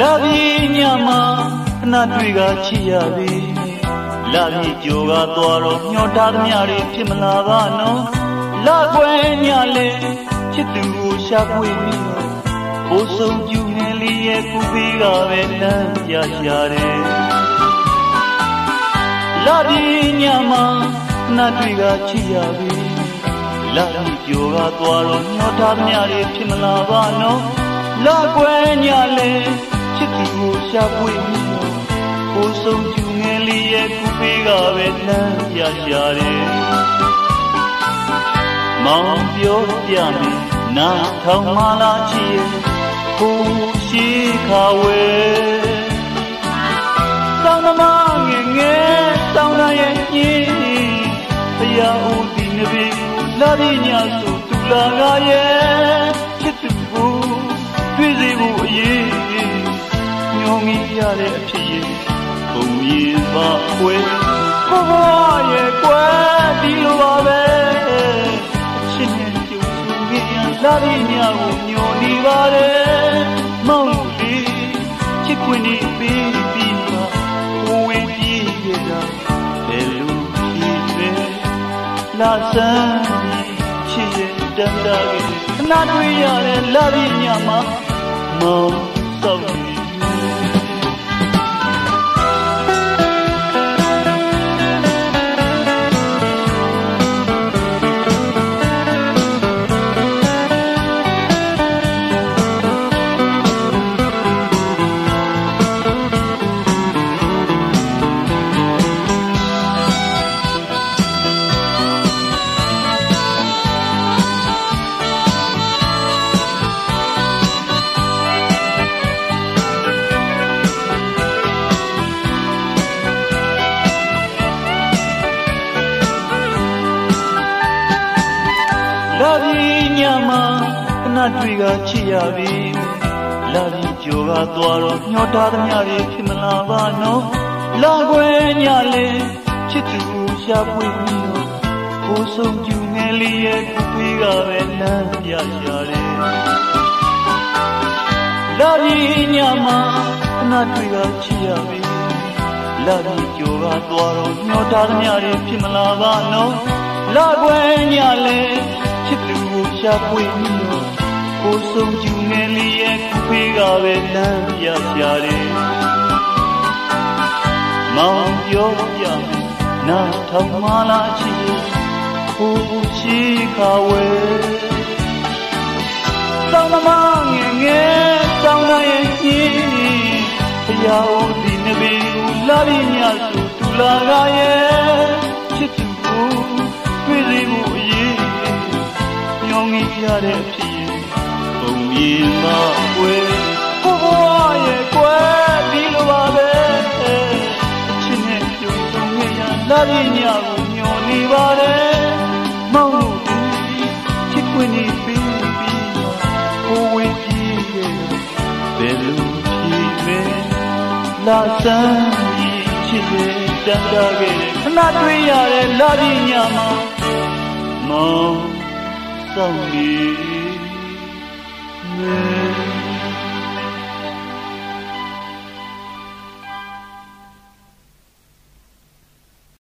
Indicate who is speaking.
Speaker 1: လာပြီးညမှာခဏတွေ့ကချစ်ရပြီလာပြီးကြိုကသွားတော့ညှော်ထားသမျှတွေဖြစ်မလာပါနော်လာခွဲညလဲချစ်သူကိုရှာဖွေပြီးတော့ဘိုးဆုံးကျူငယ်လေးရဲ့ကူပေးကပဲလမ်းပြရှာတယ်လာပြီးညမှာခဏတွေ့ကချစ်ရပြီလာပြီးကြိုကသွားတော့ညှော်ထားသမျှတွေဖြစ်မလာပါနော်လာခွဲညလဲ ချစ်သူကိုရှာဖွေပြီးတော့ဘိုးဆုံးကျူငယ်လေးရဲ့ကူပေးကပဲလမ်းပြရှာတယ်မောင်ပြောပြမယ်နာထောင်မလာချီကိုရှိခါဝဲတောင်းသမားငယ်ငယ်တောင်းရရဲ့ညင်းတရားဦးဒီနဘေလာရညဆိုသူလာကရဲ့ချစ်သူကိုတွေ့စေဖို့အရေး ညုံငီးရတဲ့အဖြစ်ရင်ဘုံမြေပါခွဲဘဝရဲ့ကွယ်ဒီလိုပါပဲချစ်နေကြုံစုငယ်ရလာရညကိုညော်နေပါတယ်မောင်လေးချစ်ခွင့်နေပြီးပြီးမှဘဝပြေးရတာဘယ်လိုဖြစ်လဲလာစမ်းချစ်ရဲ့တန်တာကခဏတွေ့ရတဲ့လာရညမှာမောင်စော ညမှာခဏတွေ့ကချစ်ရပြီလာပြီးကြောကသွားတော့ညှောထားသမျှတွေဖြစ်မလာပါနော်လာခွဲညလဲချစ်သူကိုရှာဖွေပြီးတော့ကိုဆုံးကျူငယ်လေးရဲ့ကူပေးကပဲလမ်းပြရှာတယ်လာပြီးညမှာခဏတွေ့ကချစ်ရပြီလာပြီးကြောကသွားတော့ညှောထားသမျှတွေဖြစ်မလာပါနော်လာခွဲညလဲချစ် သူကိုရှာဖွေပြီးတော့ကိုဆုံးကျူငယ်လေးရဲ့ကူဖေးကပဲလမ်းပြရှာတယ်မောင်ပြောပြမယ်နားထောင်မလားချစ်ကိုရှိခါဝဲတောင်းသမားငယ်ငယ်တောင်းတဲ့ညင်းဘုရားဦးဒီနဘေကိုလာရညဆိုတူလာကရဲ့ချစ်သူကိုတွေ့စေမှုအရေး ညောင်းငိရတဲ့အဖြစ်ပုံမြေမှာဝဲဘဝရဲ့ကွယ်ဒီလိုပါပဲချစ်နဲ့ကြုံဆုံနေရလာရညကိုညော်နေပါတယ်မောင်တို့ချစ်ခွင့်နေပြီးပြီးကိုဝေးကြည့်ရဲ့ဘယ်လိုဖြစ်လဲလာစမ်းချစ်တဲ့တန်တာခဲ့ခဏတွေ့ရတဲ့လာရညမှာမောင် ဆောင်နေ me